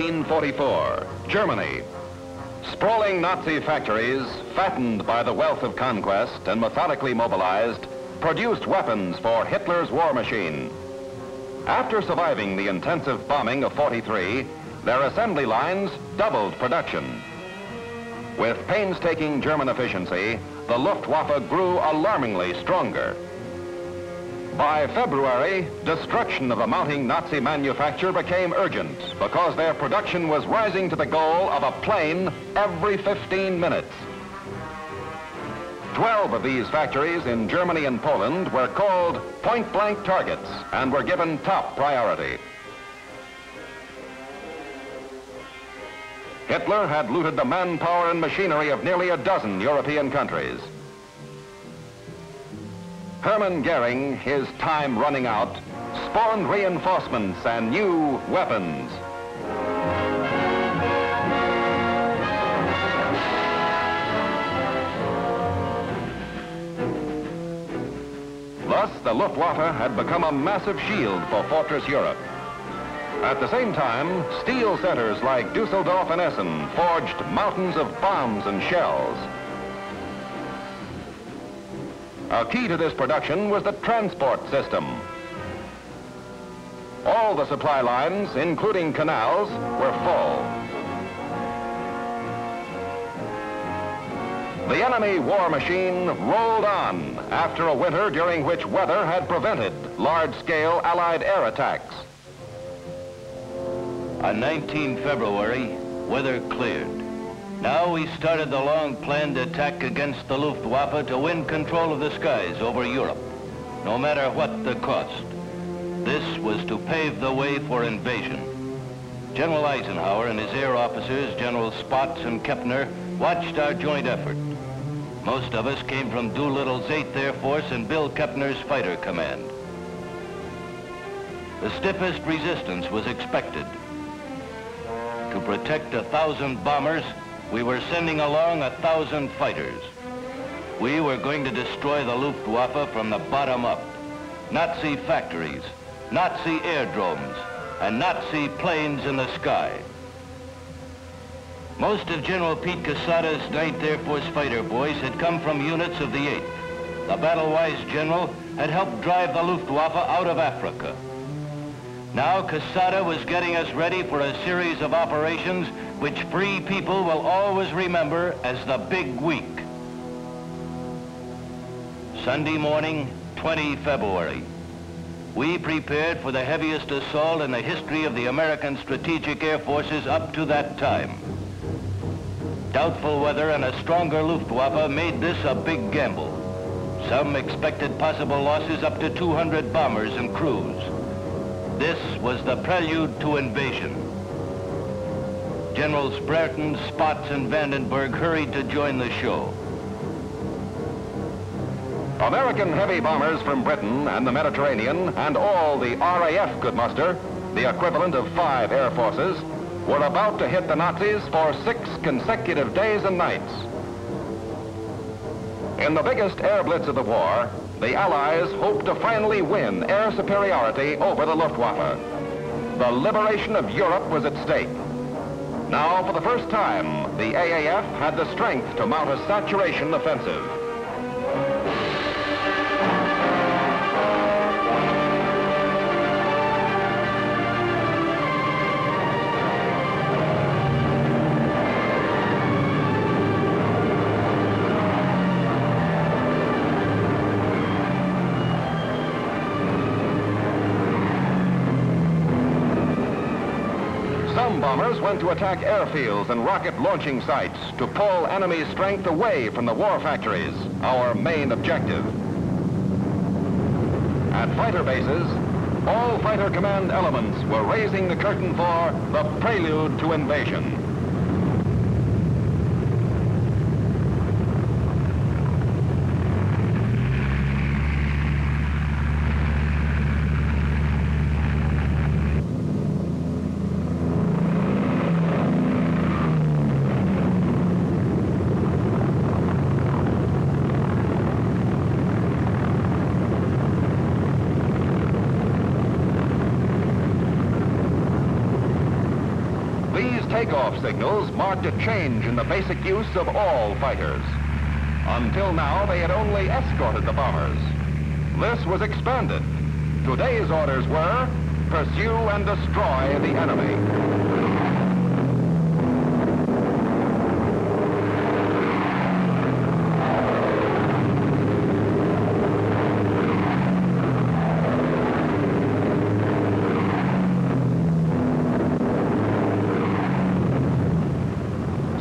February 1944, Germany. Sprawling Nazi factories, fattened by the wealth of conquest and methodically mobilized, produced weapons for Hitler's war machine. After surviving the intensive bombing of 43, their assembly lines doubled production. With painstaking German efficiency, the Luftwaffe grew alarmingly stronger. By February, destruction of the mounting Nazi manufacture became urgent because their production was rising to the goal of a plane every 15 minutes. Twelve of these factories in Germany and Poland were called point-blank targets and were given top priority. Hitler had looted the manpower and machinery of nearly a dozen European countries. Hermann Goering, his time running out, spawned reinforcements and new weapons. Thus, the Luftwaffe had become a massive shield for Fortress Europe. At the same time, steel centers like Dusseldorf and Essen forged mountains of bombs and shells. A key to this production was the transport system. All the supply lines, including canals, were full. The enemy war machine rolled on after a winter during which weather had prevented large-scale Allied air attacks. On 19 February, weather cleared. Now we started the long-planned attack against the Luftwaffe to win control of the skies over Europe, no matter what the cost. This was to pave the way for invasion. General Eisenhower and his air officers, General Spaatz and Kepner, watched our joint effort. Most of us came from Doolittle's 8th Air Force and Bill Kepner's Fighter Command. The stiffest resistance was expected, to protect a thousand bombers, we were sending along a thousand fighters. We were going to destroy the Luftwaffe from the bottom up. Nazi factories, Nazi airdromes, and Nazi planes in the sky. Most of General Pete Quesada's 9th Air Force fighter boys had come from units of the 8th. The battle-wise general had helped drive the Luftwaffe out of Africa. Now Quesada was getting us ready for a series of operations which free people will always remember as the Big Week. Sunday morning, 20 February. We prepared for the heaviest assault in the history of the American Strategic Air Forces up to that time. Doubtful weather and a stronger Luftwaffe made this a big gamble. Some expected possible losses up to 200 bombers and crews. This was the prelude to invasion. Generals Brereton, Spaatz, and Vandenberg hurried to join the show. American heavy bombers from Britain and the Mediterranean and all the RAF could muster, the equivalent of five air forces, were about to hit the Nazis for six consecutive days and nights. In the biggest air blitz of the war, the Allies hoped to finally win air superiority over the Luftwaffe. The liberation of Europe was at stake. Now, for the first time, the AAF had the strength to mount a saturation offensive. Bombers went to attack airfields and rocket launching sites to pull enemy strength away from the war factories, our main objective. At fighter bases, all fighter command elements were raising the curtain for the prelude to invasion. Takeoff signals marked a change in the basic use of all fighters. Until now, they had only escorted the bombers. This was expanded. Today's orders were pursue and destroy the enemy.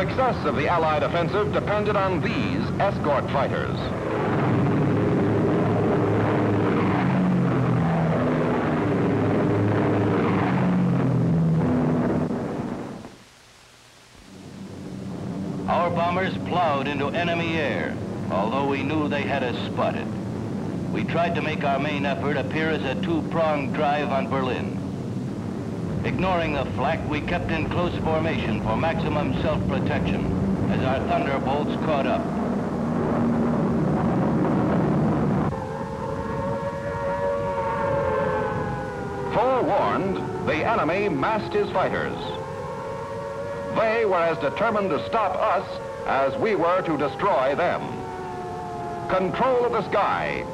The success of the Allied offensive depended on these escort fighters. Our bombers plowed into enemy air, although we knew they had us spotted. We tried to make our main effort appear as a two-pronged drive on Berlin. Ignoring the flak, we kept in close formation for maximum self-protection as our thunderbolts caught up. Forewarned, the enemy massed his fighters. They were as determined to stop us as we were to destroy them. Control of the sky,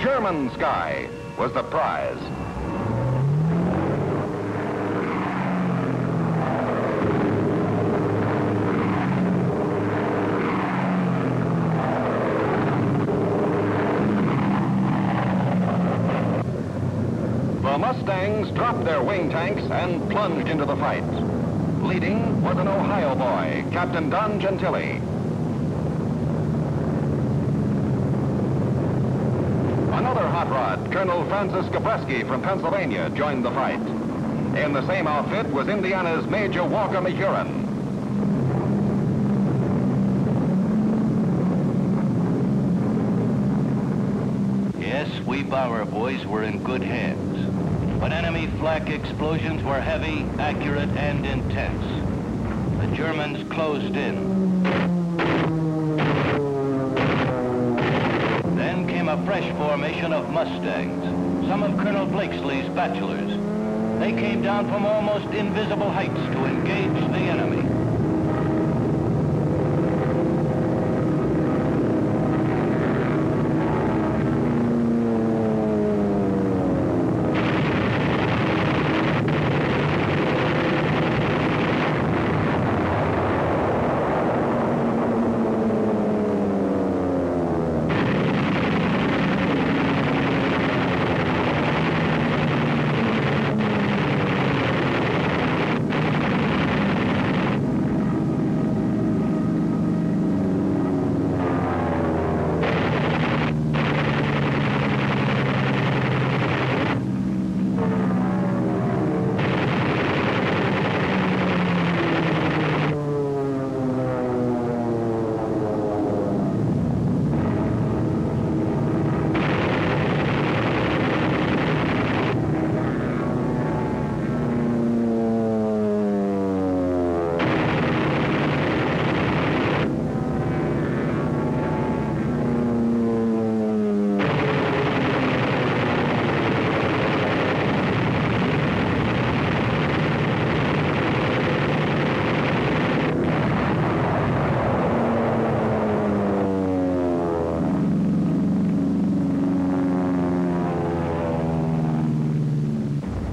German sky, was the prize. The Mustangs dropped their wing tanks and plunged into the fight. Leading was an Ohio boy, Captain Don Gentile. Another hot rod, Colonel Francis Gabreski from Pennsylvania, joined the fight. In the same outfit was Indiana's Major Walker Mahurin. Yes, we bomber boys were in good hands. But enemy flak explosions were heavy, accurate, and intense. The Germans closed in. Then came a fresh formation of Mustangs, some of Colonel Blakeslee's bachelors. They came down from almost invisible heights to engage the enemy.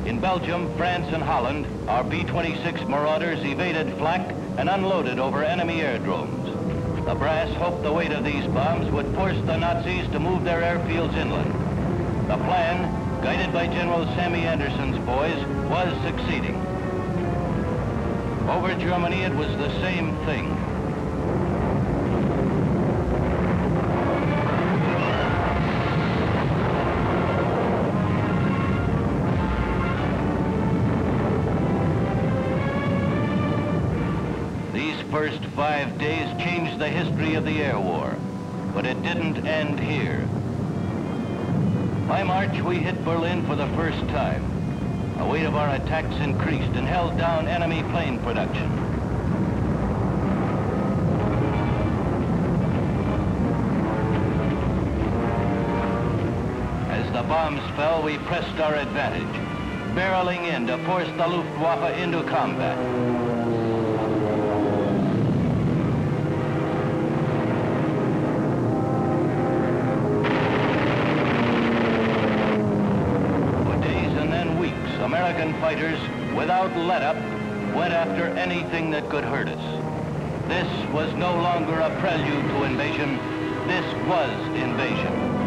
In Belgium, France, and Holland, our B-26 Marauders evaded flak and unloaded over enemy aerodromes. The brass hoped the weight of these bombs would force the Nazis to move their airfields inland. The plan, guided by General Sammy Anderson's boys, was succeeding. Over Germany, it was the same thing. First five days changed the history of the air war, but it didn't end here. By March, we hit Berlin for the first time. The weight of our attacks increased and held down enemy plane production. As the bombs fell, we pressed our advantage, barreling in to force the Luftwaffe into combat. Fighters, without let-up, went after anything that could hurt us. This was no longer a prelude to invasion. This was invasion.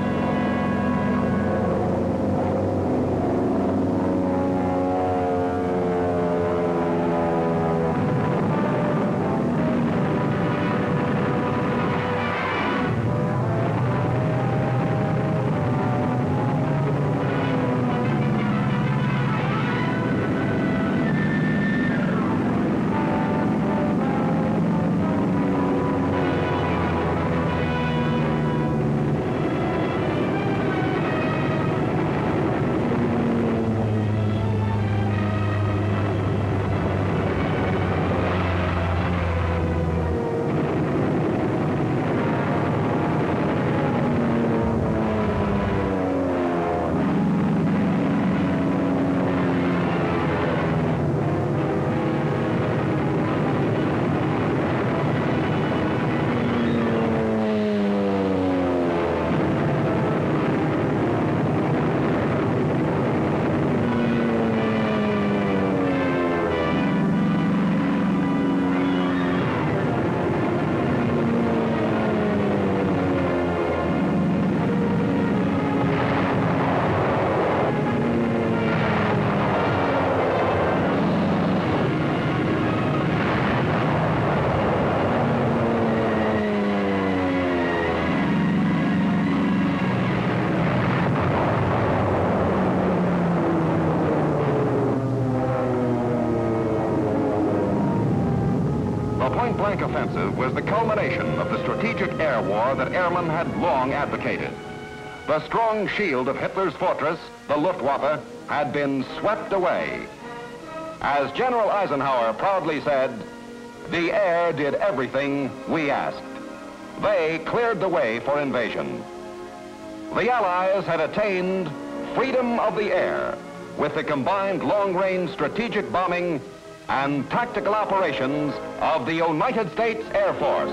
Culmination of the strategic air war that airmen had long advocated. The strong shield of Hitler's fortress, the Luftwaffe, had been swept away. As General Eisenhower proudly said, the air did everything we asked. They cleared the way for invasion. The Allies had attained freedom of the air with the combined long-range strategic bombing and tactical operations of the United States Air Force.